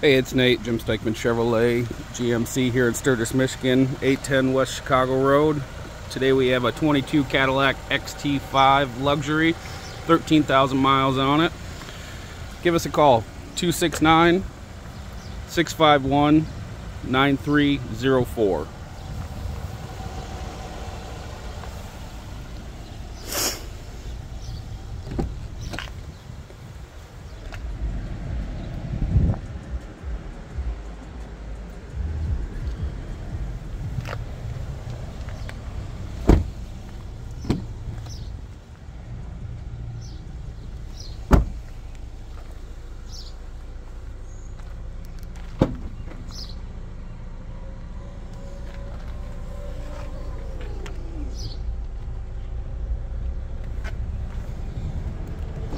Hey, it's Nate, Jim Stykemain Chevrolet, GMC here in Sturgis, Michigan, 810 West Chicago Road. Today we have a 22 Cadillac XT5 Luxury, 13,000 miles on it. Give us a call, 269